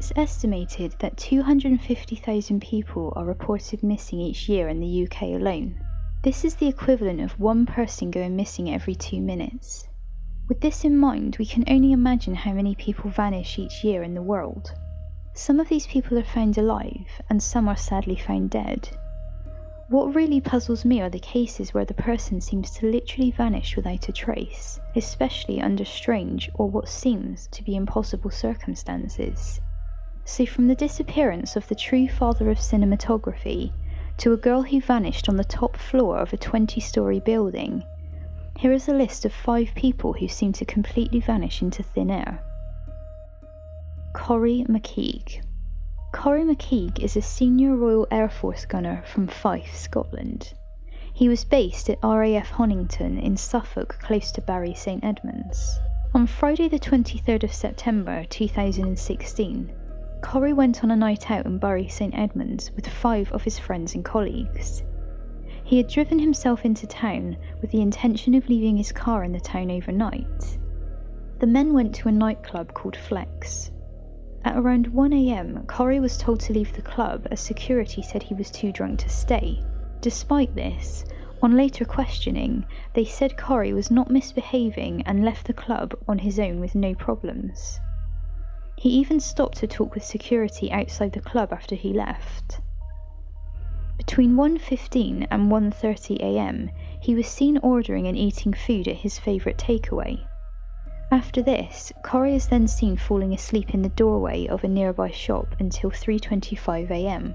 It's estimated that 250,000 people are reported missing each year in the UK alone. This is the equivalent of one person going missing every two minutes. With this in mind, we can only imagine how many people vanish each year in the world. Some of these people are found alive, and some are sadly found dead. What really puzzles me are the cases where the person seems to literally vanish without a trace, especially under strange or what seems to be impossible circumstances. So, from the disappearance of the true father of cinematography to a girl who vanished on the top floor of a 20 story building, here is a list of five people who seem to completely vanish into thin air. Corrie McKeague. Corrie McKeague is a senior Royal Air Force gunner from Fife, Scotland. He was based at RAF Honington in Suffolk, close to Bury St Edmunds. On Friday, the 23rd of September 2016, Corrie went on a night out in Bury St Edmunds with five of his friends and colleagues. He had driven himself into town with the intention of leaving his car in the town overnight. The men went to a nightclub called Flex. At around 1am, Corrie was told to leave the club as security said he was too drunk to stay. Despite this, on later questioning, they said Corrie was not misbehaving and left the club on his own with no problems. He even stopped to talk with security outside the club after he left. Between 1.15 and 1.30 am, he was seen ordering and eating food at his favourite takeaway. After this, Corrie is then seen falling asleep in the doorway of a nearby shop until 3.25 am.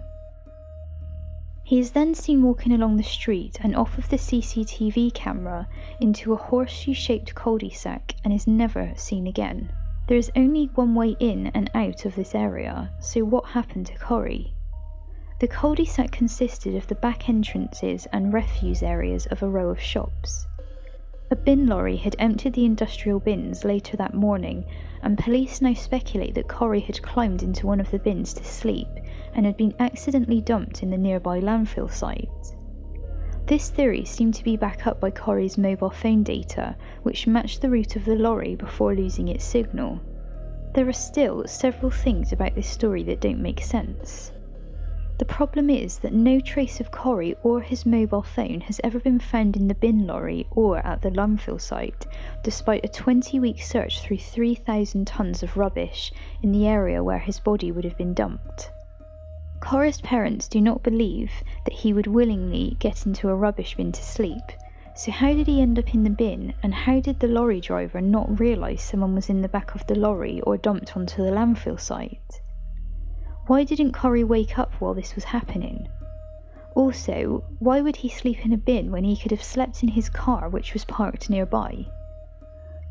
He is then seen walking along the street and off of the CCTV camera into a horseshoe shaped cul de sac and is never seen again. There is only one way in and out of this area, so what happened to Corrie? The cul-de-sac consisted of the back entrances and refuse areas of a row of shops. A bin lorry had emptied the industrial bins later that morning, and police now speculate that Corrie had climbed into one of the bins to sleep and had been accidentally dumped in the nearby landfill site. This theory seemed to be backed up by Corrie's mobile phone data, which matched the route of the lorry before losing its signal. There are still several things about this story that don't make sense. The problem is that no trace of Corrie or his mobile phone has ever been found in the bin lorry or at the landfill site, despite a 20 week search through 3,000 tons of rubbish in the area where his body would have been dumped. Corrie's parents do not believe that he would willingly get into a rubbish bin to sleep, so how did he end up in the bin and how did the lorry driver not realise someone was in the back of the lorry or dumped onto the landfill site? Why didn't Corrie wake up while this was happening? Also, why would he sleep in a bin when he could have slept in his car which was parked nearby?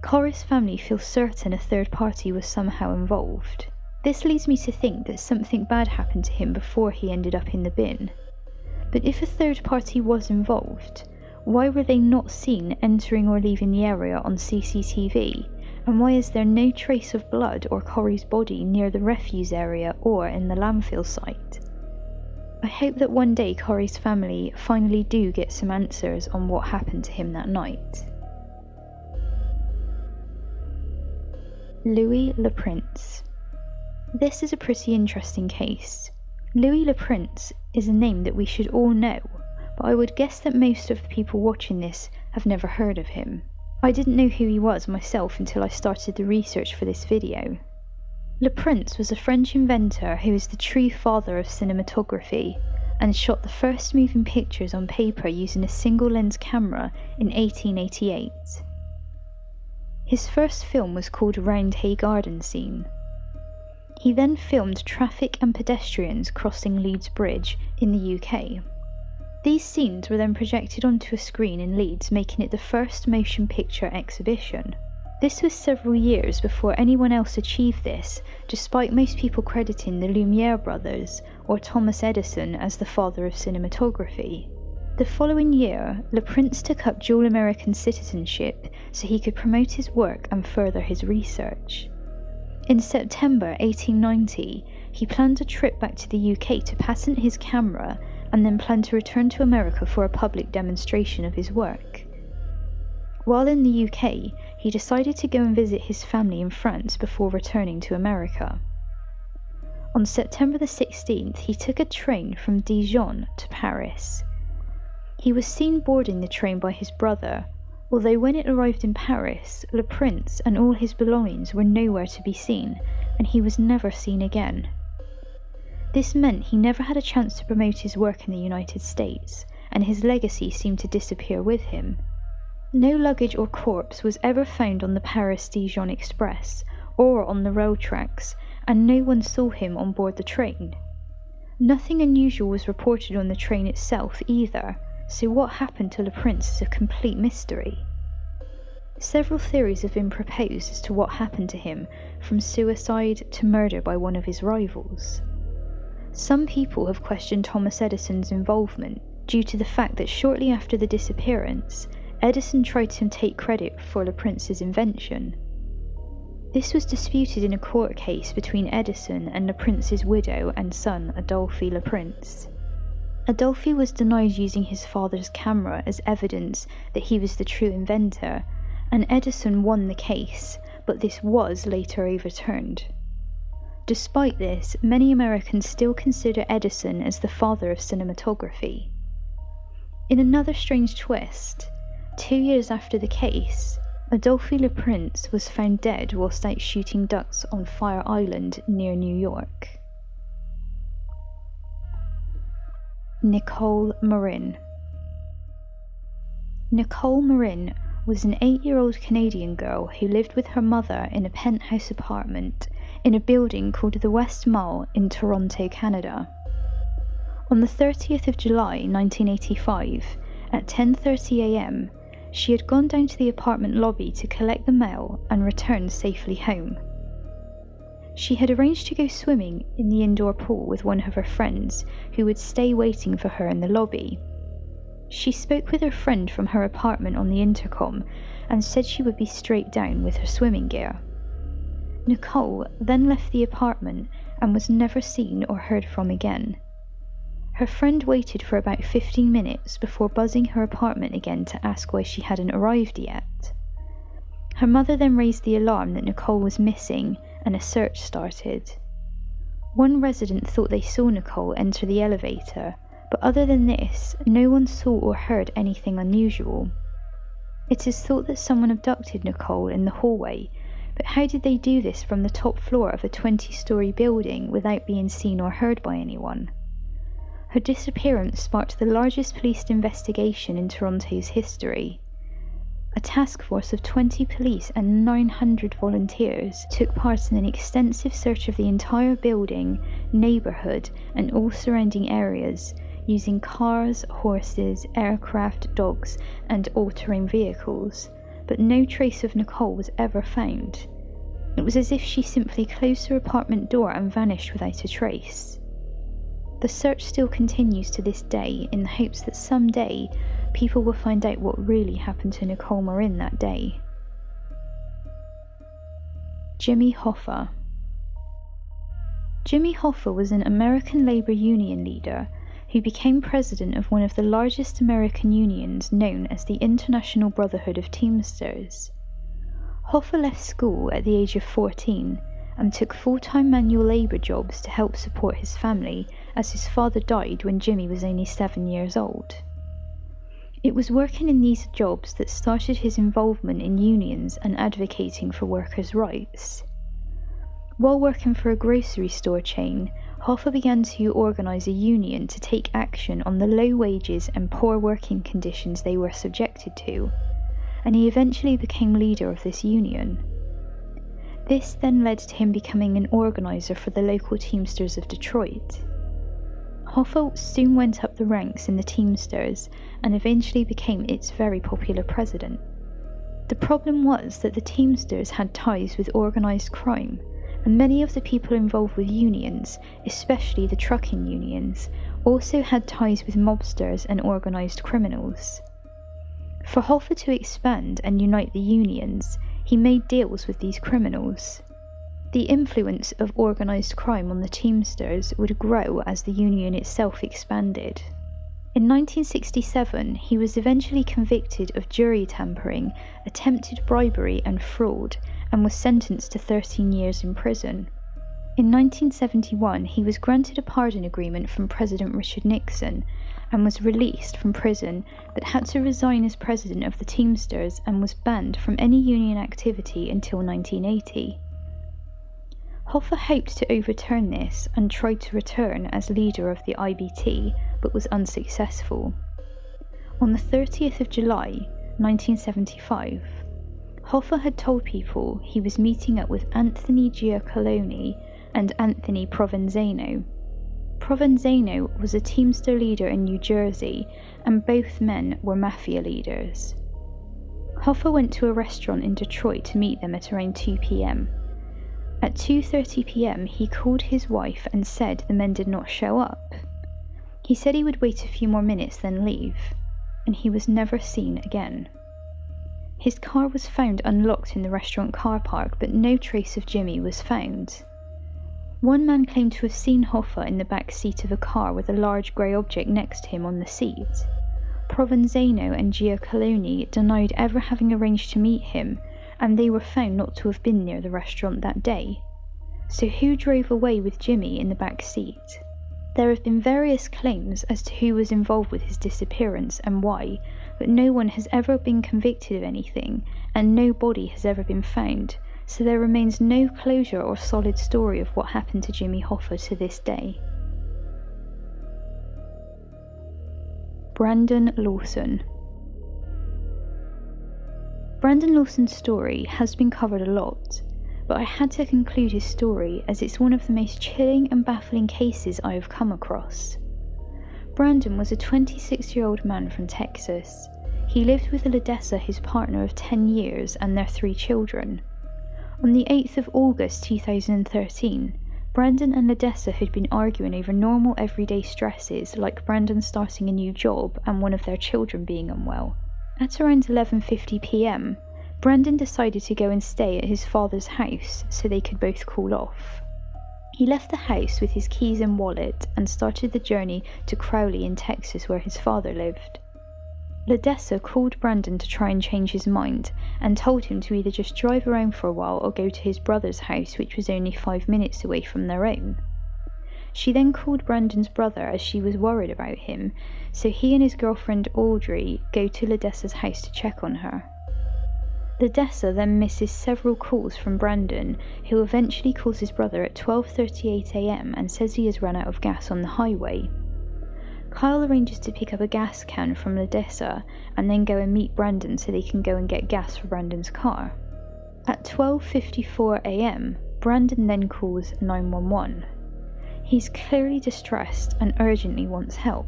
Corrie's family feel certain a third party was somehow involved. This leads me to think that something bad happened to him before he ended up in the bin. But if a third party was involved, why were they not seen entering or leaving the area on CCTV? And why is there no trace of blood or Corrie's body near the refuse area or in the landfill site? I hope that one day Corrie's family finally do get some answers on what happened to him that night. Louis Le Prince this is a pretty interesting case. Louis Le Prince is a name that we should all know, but I would guess that most of the people watching this have never heard of him. I didn't know who he was myself until I started the research for this video. Le Prince was a French inventor who is the true father of cinematography and shot the first moving pictures on paper using a single lens camera in 1888. His first film was called Roundhay Garden Scene, he then filmed traffic and pedestrians crossing Leeds Bridge in the UK. These scenes were then projected onto a screen in Leeds, making it the first motion picture exhibition. This was several years before anyone else achieved this, despite most people crediting the Lumiere brothers or Thomas Edison as the father of cinematography. The following year, Le Prince took up dual American citizenship so he could promote his work and further his research. In September 1890, he planned a trip back to the UK to patent his camera and then planned to return to America for a public demonstration of his work. While in the UK, he decided to go and visit his family in France before returning to America. On September the 16th, he took a train from Dijon to Paris. He was seen boarding the train by his brother, although when it arrived in Paris, Le Prince and all his belongings were nowhere to be seen, and he was never seen again. This meant he never had a chance to promote his work in the United States, and his legacy seemed to disappear with him. No luggage or corpse was ever found on the Paris Dijon Express or on the rail tracks, and no one saw him on board the train. Nothing unusual was reported on the train itself either, so what happened to Le Prince is a complete mystery. Several theories have been proposed as to what happened to him, from suicide to murder by one of his rivals. Some people have questioned Thomas Edison's involvement due to the fact that shortly after the disappearance, Edison tried to take credit for Le Prince's invention. This was disputed in a court case between Edison and Le Prince's widow and son, Adolphe Le Prince. Adolphe was denied using his father's camera as evidence that he was the true inventor, and Edison won the case, but this was later overturned. Despite this, many Americans still consider Edison as the father of cinematography. In another strange twist, two years after the case, Adolphe Le Prince was found dead whilst out shooting ducks on Fire Island near New York. Nicole Morin Nicole Morin was an eight year old Canadian girl who lived with her mother in a penthouse apartment in a building called the West Mall in Toronto, Canada. On the 30th of July 1985, at 10:30 a.m., she had gone down to the apartment lobby to collect the mail and return safely home. She had arranged to go swimming in the indoor pool with one of her friends who would stay waiting for her in the lobby. She spoke with her friend from her apartment on the intercom and said she would be straight down with her swimming gear. Nicole then left the apartment and was never seen or heard from again. Her friend waited for about 15 minutes before buzzing her apartment again to ask why she hadn't arrived yet. Her mother then raised the alarm that Nicole was missing and a search started. One resident thought they saw Nicole enter the elevator, but other than this, no one saw or heard anything unusual. It is thought that someone abducted Nicole in the hallway, but how did they do this from the top floor of a 20 story building without being seen or heard by anyone? Her disappearance sparked the largest police investigation in Toronto's history. A task force of 20 police and 900 volunteers took part in an extensive search of the entire building, neighbourhood, and all surrounding areas using cars, horses, aircraft, dogs, and all terrain vehicles, but no trace of Nicole was ever found. It was as if she simply closed her apartment door and vanished without a trace. The search still continues to this day in the hopes that someday people will find out what really happened to Nicole Morin that day. Jimmy Hoffa Jimmy Hoffa was an American labor union leader who became president of one of the largest American unions known as the International Brotherhood of Teamsters. Hoffa left school at the age of 14 and took full time manual labour jobs to help support his family as his father died when Jimmy was only seven years old. It was working in these jobs that started his involvement in unions and advocating for workers' rights. While working for a grocery store chain, Hoffa began to organise a union to take action on the low wages and poor working conditions they were subjected to, and he eventually became leader of this union. This then led to him becoming an organiser for the local Teamsters of Detroit. Hoffa soon went up the ranks in the Teamsters and eventually became its very popular president. The problem was that the Teamsters had ties with organised crime, and many of the people involved with unions, especially the trucking unions, also had ties with mobsters and organised criminals. For Hoffa to expand and unite the unions, he made deals with these criminals. The influence of organised crime on the Teamsters would grow as the union itself expanded. In 1967, he was eventually convicted of jury tampering, attempted bribery, and fraud, and was sentenced to 13 years in prison. In 1971, he was granted a pardon agreement from President Richard Nixon and was released from prison but had to resign as president of the Teamsters and was banned from any union activity until 1980. Hoffa hoped to overturn this and tried to return as leader of the IBT but was unsuccessful. On the 30th of July, 1975, Hoffa had told people he was meeting up with Anthony Giacalone and Anthony Provenzano. Provenzano was a Teamster leader in New Jersey, and both men were mafia leaders. Hoffa went to a restaurant in Detroit to meet them at around 2 p.m. At 2:30 p.m., he called his wife and said the men did not show up. He said he would wait a few more minutes then leave, and he was never seen again. His car was found unlocked in the restaurant car park, but no trace of Jimmy was found. One man claimed to have seen Hoffa in the back seat of a car with a large grey object next to him on the seat. Provenzano and Giacalone denied ever having arranged to meet him, and they were found not to have been near the restaurant that day. So, who drove away with Jimmy in the back seat? There have been various claims as to who was involved with his disappearance and why, but no one has ever been convicted of anything, and no body has ever been found, so there remains no closure or solid story of what happened to Jimmy Hoffa to this day. Brandon Lawson Brandon Lawson's story has been covered a lot, but I had to conclude his story as it's one of the most chilling and baffling cases I have come across. Brandon was a 26 year old man from Texas. He lived with Ledessa, his partner of 10 years, and their three children. On the 8th of August 2013, Brandon and Ledessa had been arguing over normal everyday stresses like Brandon starting a new job and one of their children being unwell. At around 11:50 p.m., Brandon decided to go and stay at his father's house so they could both cool off. He left the house with his keys and wallet and started the journey to Crowley in Texas where his father lived. Ledessa called Brandon to try and change his mind and told him to either just drive around for a while or go to his brother's house, which was only five minutes away from their own. She then called Brandon's brother as she was worried about him, so he and his girlfriend Audrey go to Ledessa's house to check on her. Ledessa then misses several calls from Brandon, who eventually calls his brother at 12:38 a.m. and says he has run out of gas on the highway. Kyle arranges to pick up a gas can from Ledessa and then go and meet Brandon so they can go and get gas for Brandon's car. At 12:54 a.m., Brandon then calls 911. He's clearly distressed and urgently wants help.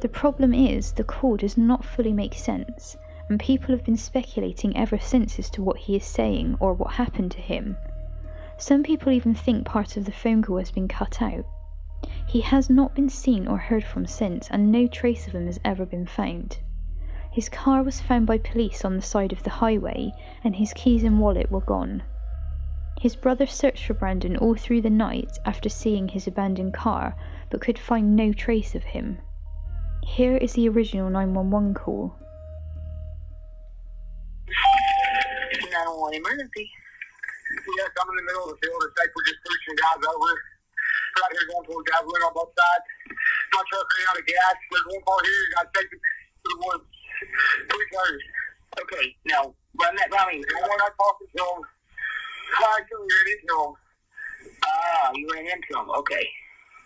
The problem is the call does not fully make sense and people have been speculating ever since as to what he is saying or what happened to him. Some people even think part of the phone call has been cut out. He has not been seen or heard from since, and no trace of him has ever been found. His car was found by police on the side of the highway, and his keys and wallet were gone. His brother searched for Brandon all through the night after seeing his abandoned car, but could find no trace of him. Here is the original 911 call. 911 emergency. Yes, I'm in the middle of the field. It's like we're just pushing guys over. Right here going towards gasoline on both sides. My truck ran out of gas. There's one car here. You got to take it to the woods. Three cars. Okay, now run that by me. I talk to Hi, you ran into him. Ah, you ran into him. Okay.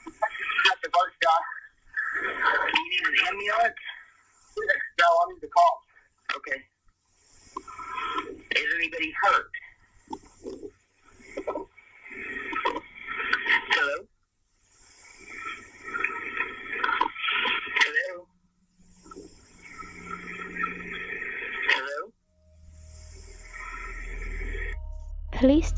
That's the first guy. You need an ambulance? No, I need the cops. Okay. Is anybody hurt?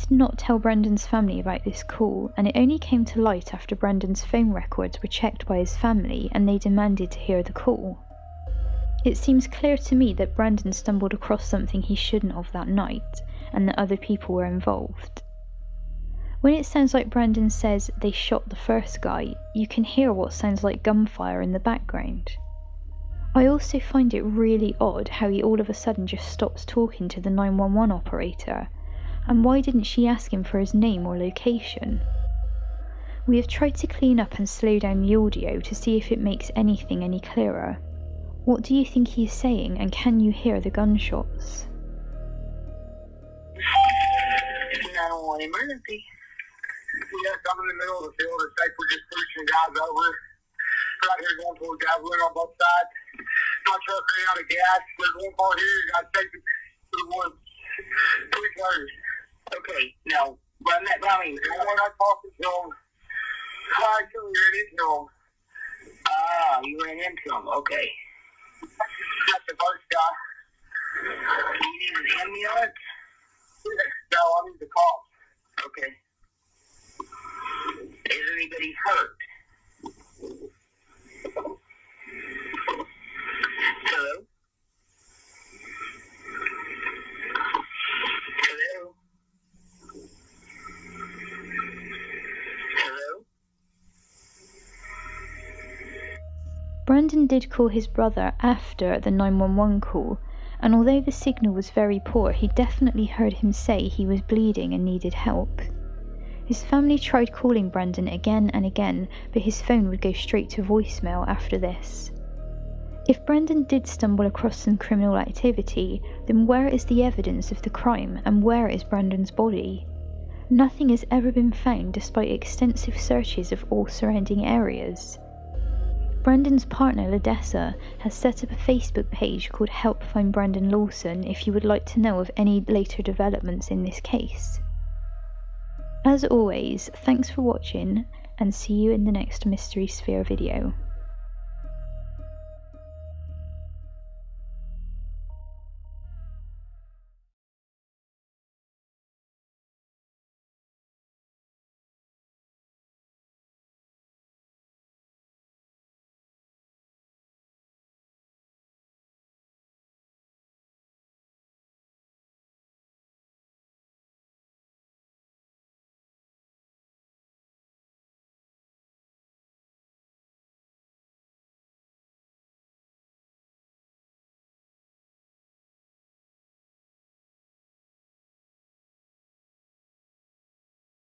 Did not tell Brandon's family about this call, and it only came to light after Brandon's phone records were checked by his family and they demanded to hear the call. It seems clear to me that Brandon stumbled across something he shouldn't have that night, and that other people were involved. When it sounds like Brandon says they shot the first guy, you can hear what sounds like gunfire in the background. I also find it really odd how he all of a sudden just stops talking to the 911 operator, and why didn't she ask him for his name or location? We have tried to clean up and slow down the audio to see if it makes anything any clearer. What do you think he is saying, and can you hear the gunshots? 911 emergency. Yes, I'm in the middle of the field. It's like we're just pushing guys over. Right here going towards Javelin on both sides. My truck ran out of gas. There's one car here. To take it to the woods. Three cars. Okay, now run that by me. The one I talked to him. I actually ran into him. Ah, you ran into him. Okay. That's the first guy. Do you need an ambulance? No, I need the cops. Okay. Is anybody hurt? Brandon did call his brother after the 911 call, and although the signal was very poor, he definitely heard him say he was bleeding and needed help. His family tried calling Brandon again and again, but his phone would go straight to voicemail after this. If Brandon did stumble across some criminal activity, then where is the evidence of the crime and where is Brandon's body? Nothing has ever been found despite extensive searches of all surrounding areas. Brandon's partner, Ledessa, has set up a Facebook page called Help Find Brandon Lawson if you would like to know of any later developments in this case. As always, thanks for watching and see you in the next Mystery Sphere video.